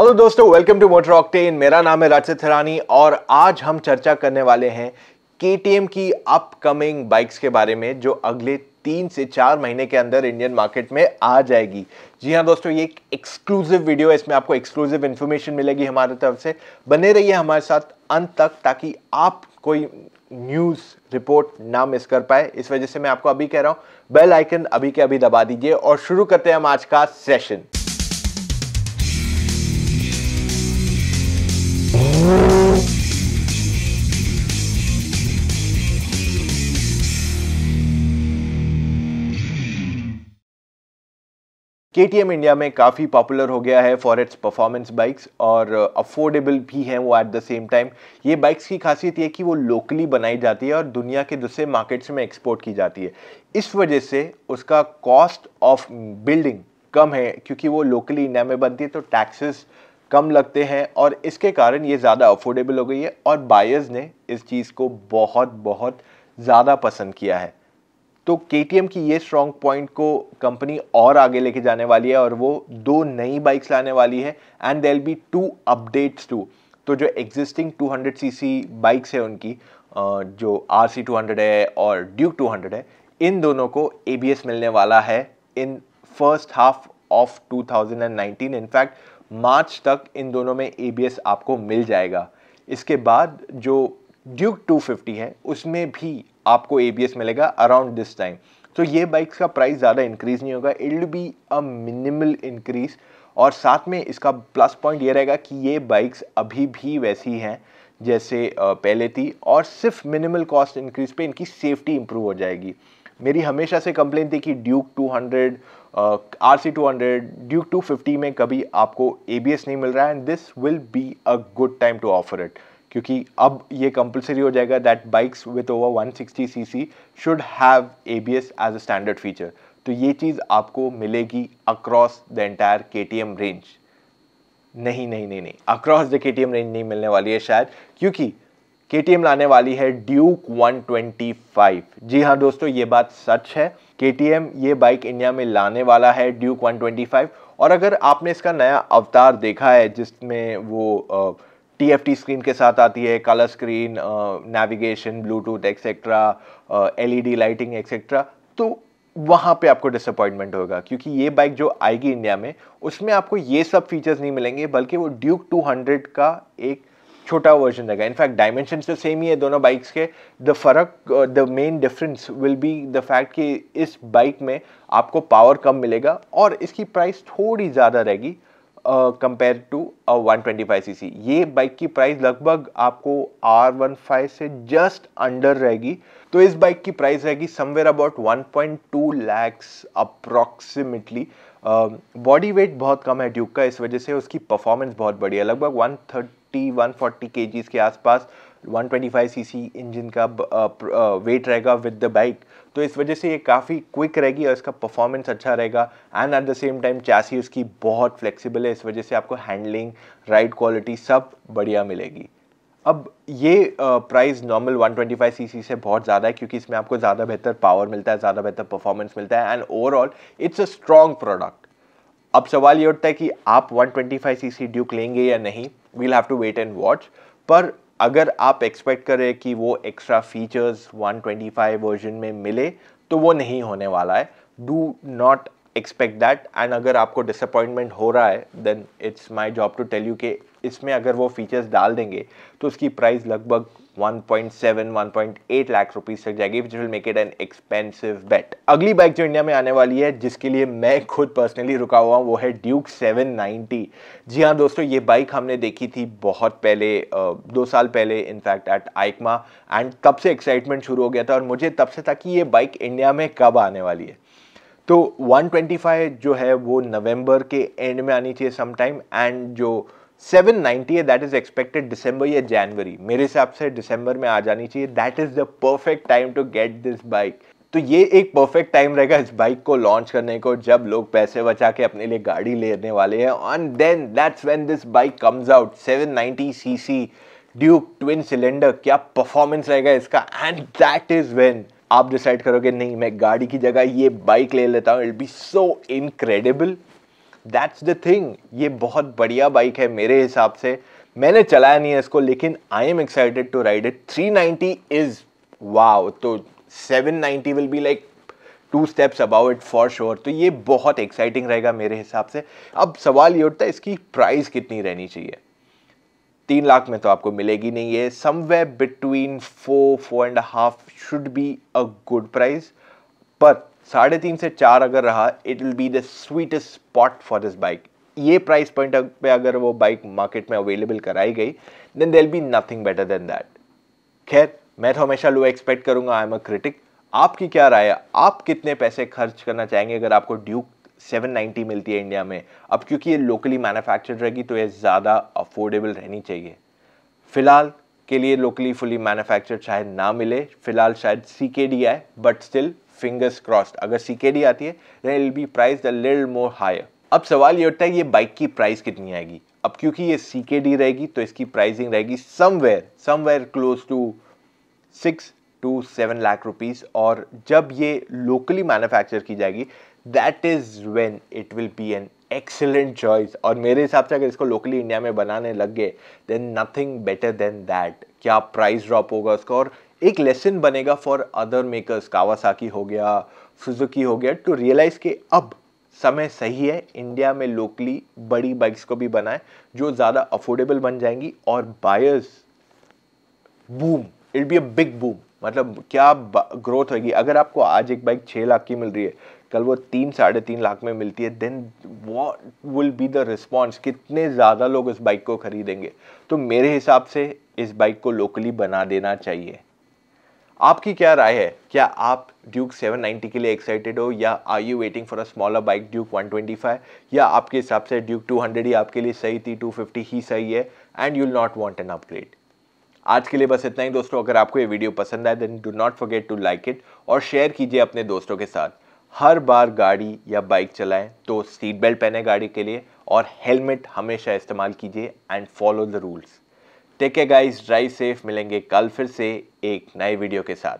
Hello दोस्तों welcome to motor octane मेरा नाम है राजत थरानी और आज हम चर्चा करने वाले हैं के की अपकमिंग बाइक्स के बारे में, जो अगले तीन से चार महीने के अंदर इंडियन मार्केट में आ जाएगी। जी हाँ दोस्तों, ये एक एक्सक्लूसिव वीडियो है, इसमें आपको एक्सक्लूसिव इन्फॉर्मेशन मिलेगी हमारे तरफ़ से। बने रहिए हमारे साथ अंत तक, ताकि आप कोई न्यूज़ रिपोर्ट ना मिस कर पाए। इस वजह से मैं आपको अभी कह रहा हूँ बेल आइकन अभी के अभी दबा दीजिए और शुरू करते हैं हम आज का सेशन के इंडिया में काफ़ी पॉपुलर हो गया है फॉर इट्स परफॉर्मेंस बाइक्स और अफोर्डेबल भी हैं वो एट द सेम टाइम ये बाइक्स की खासियत ये कि वो लोकली बनाई जाती है और दुनिया के दूसरे मार्केट्स में एक्सपोर्ट की जाती है। इस वजह से उसका कॉस्ट ऑफ़ बिल्डिंग कम है क्योंकि वो लोकली इंडिया में बनती है तो टैक्सेस कम लगते हैं और इसके कारण ये ज़्यादा अफोर्डेबल हो गई है और बायर्स ने इस चीज़ को बहुत बहुत ज़्यादा पसंद किया है। तो के की ये स्ट्रॉन्ग पॉइंट को कंपनी और आगे लेके जाने वाली है और वो दो नई बाइक्स लाने वाली है and they'll B two updates to तो जो एग्जिस्टिंग 200 सीसी बाइक्स है उनकी जो आर सी है और ड्यूक 200 है, इन दोनों को ABS मिलने वाला है in first half of 2019 in fact March तक इन दोनों में ABS आपको मिल जाएगा। इसके बाद जो ड्यूक 250 है, उसमें भी आपको एबीएस मिलेगा अराउंड दिस टाइम तो ये बाइक्स का प्राइस ज़्यादा इंक्रीज नहीं होगा. It be a minimal increase और साथ में इसका प्लस पॉइंट ये रहेगा कि ये बाइक्स अभी भी वैसी हैं, जैसे पहले थी और सिर्फ़ मिनिमल कॉस्ट इंक्रीज पे इनकी सेफ्टी इंप्रूव हो जाएगी. मेरी हमेशा से कंप्लेन थी कि Duke 200 R C to Duke two fifty में कभी आपको एबीएस नहीं मिल रहा है and this will be a good time to offer it क्योंकि अब ये कंपलसरी हो जाएगा that bikes with over 160 CC should have ABS as a standard feature तो ये चीज़ आपको मिलेगी अक्रॉस द एंटायर के रेंज नहीं नहीं नहीं नहीं. अक्रॉस द के रेंज नहीं मिलने वाली है शायद क्योंकि के लाने वाली है ड्यूक 125 जी हाँ दोस्तों ये बात सच है. के ये बाइक इंडिया में लाने वाला है ड्यूक 125 और अगर आपने इसका नया अवतार देखा है जिसमें वो आ, टी स्क्रीन के साथ आती है colour screen navigation Bluetooth etcetera LED lighting etcetera तो वहाँ पे आपको डिसअपॉइंटमेंट होगा, क्योंकि ये बाइक जो आएगी इंडिया में, उसमें आपको ये सब फीचर्स नहीं मिलेंगे, बल्कि वो ड्यूक 200 का एक छोटा वर्जन रहेगा। इनफैक्ट डायमेंशन तो सेम ही है दोनों बाइक्स के। द फ़र्क the main difference will be the fact कि इस बाइक में आपको पावर कम मिलेगा और इसकी प्राइस थोड़ी ज़्यादा रहेगी। Compare to one twenty five C C ये बाइक की प्राइस लगभग आपको आर वन फाइव से जस्ट अंडर रहेगी। तो इस बाइक की प्राइस रहेगी somewhere about one point two lakhs approximately body weight बहुत कम है ड्यूक का, इस वजह से उसकी परफॉर्मेंस बहुत बढ़िया लगभग वन थर्टी वन फोर्टी के के आसपास 125 सीसी इंजन का वेट रहेगा विद द बाइक तो इस वजह से ये काफ़ी क्विक रहेगी और इसका परफॉर्मेंस अच्छा रहेगा and at the same time chassis उसकी बहुत फ्लेक्सिबल है। इस वजह से आपको हैंडलिंग राइड क्वालिटी सब बढ़िया मिलेगी। अब ये प्राइस नॉर्मल 125 सीसी से बहुत ज़्यादा है क्योंकि इसमें आपको ज़्यादा बेहतर पावर मिलता है, ज़्यादा बेहतर परफॉर्मेंस मिलता है and overall it's a strong product अब सवाल ये उठता है कि आप 125 सीसी ड्यूक लेंगे या नहीं? We'll have to wait and watch पर अगर आप एक्सपेक्ट करें कि वो एक्स्ट्रा फीचर्स 125 वर्जन में मिले तो वो नहीं होने वाला है। Do not expect that and अगर आपको डिसअपॉइंटमेंट हो रहा है then it's my job to tell you कि इसमें अगर वो फीचर्स डाल देंगे तो उसकी प्राइस लगभग 1.7 1.8 लाख रुपीस तक जाएगी which will make it an expensive bet अगली बाइक जो इंडिया में आने वाली है, जिसके लिए मैं खुद पर्सनली रुका हुआ हूँ, वो है ड्यूक 790 जी हाँ दोस्तों, ये बाइक हमने देखी थी बहुत पहले दो साल पहले इनफैक्ट एट आइकमा एंड तब से एक्साइटमेंट शुरू हो गया था और मुझे तब से था कि ये बाइक इंडिया में कब आने वाली है। तो 125 जो है वो नवंबर के एंड में आनी चाहिए समटाइम एंड जो 790 है दैट इज़ एक्सपेक्टेड दिसंबर या जनवरी मेरे हिसाब से दिसंबर में आ जानी चाहिए. That is the perfect time to get this bike तो ये एक परफेक्ट टाइम रहेगा इस बाइक को लॉन्च करने को, जब लोग पैसे बचा के अपने लिए गाड़ी लेने वाले हैं. And then that's when this bike comes out 790 CC Duke twin cylinder क्या परफॉर्मेंस रहेगा इसका? एंड दैट इज़ व्हेन आप डिसाइड करोगे, नहीं, मैं गाड़ी की जगह ये बाइक ले लेता हूँ it be so incredible that's the thing ये बहुत बढ़िया बाइक है मेरे हिसाब से। मैंने चलाया नहीं है इसको, लेकिन I am excited to ride it 390 is wow तो 790 will be like two steps above it for sure तो ये बहुत एक्साइटिंग रहेगा मेरे हिसाब से। अब सवाल ये उठता है, इसकी प्राइस कितनी रहनी चाहिए? तीन लाख में तो आपको मिलेगी नहीं है somewhere between four four and half should be a good price पर साढ़े तीन से चार अगर रहा it will be the sweetest spot for this bike ये प्राइस पॉइंट पे अगर वो बाइक मार्केट में अवेलेबल कराई गई then there be nothing better than that खैर, मैं तो हमेशा लो एक्सपेक्ट करूँगा आई एम अ क्रिटिक आपकी क्या राय है? आप कितने पैसे खर्च करना चाहेंगे अगर आपको ड्यूक 790 मिलती है इंडिया में। अब क्योंकि ये लोकली मैन्युफैक्चर्ड रहेगी तो ये ज़्यादा अफोर्डेबल रहनी चाहिए। फ़िलहाल के लिए लोकली फुली मैन्युफैक्चर्ड शायद ना मिले। फ़िलहाल शायद सी के डी आए बट स्टिल फिंगर्स क्रॉस्ड अगर सी के डी आती है then will be price the little more higher अब सवाल ये उठता है, ये बाइक की प्राइस कितनी आएगी? अब क्योंकि ये सी के डी रहेगी तो इसकी प्राइसिंग रहेगी somewhere somewhere close to six to seven lakh rupees और जब ये लोकली मैन्युफैक्चर की जाएगी that is when it will be an excellent choice और मेरे हिसाब से अगर इसको लोकली इंडिया में बनाने लग गए then nothing better than that क्या प्राइस ड्रॉप होगा उसका? और एक लेसन बनेगा फॉर अदर मेकर्स कावासाकी हो गया सुजुकी हो गया टू रियलाइज़ के अब समय सही है इंडिया में लोकली बड़ी बाइक्स को भी बनाए, जो ज़्यादा अफोर्डेबल बन जाएँगी और buyers boom it be a big boom मतलब क्या ग्रोथ होगी? अगर आपको आज एक बाइक छः लाख की मिल रही है कल वो तीन, साढ़े तीन लाख में मिलती है then what will be the response कितने ज़्यादा लोग इस बाइक को खरीदेंगे? तो मेरे हिसाब से इस बाइक को लोकली बना देना चाहिए। आपकी क्या राय है? क्या आप ड्यूक 790 के लिए एक्साइटेड हो, या are you waiting for a smaller bike Duke 125 या आपके हिसाब से ड्यूक 200 ही आपके लिए सही थी 250 ही सही है and you not want an upgrade आज के लिए बस इतना ही दोस्तों, अगर आपको ये वीडियो पसंद आए then do not forget to like it और शेयर कीजिए अपने दोस्तों के साथ। हर बार गाड़ी या बाइक चलाएँ तो सीट बेल्ट पहने गाड़ी के लिए और हेलमेट हमेशा इस्तेमाल कीजिए and follow the rules take a guys drive safe मिलेंगे कल फिर से एक नए वीडियो के साथ.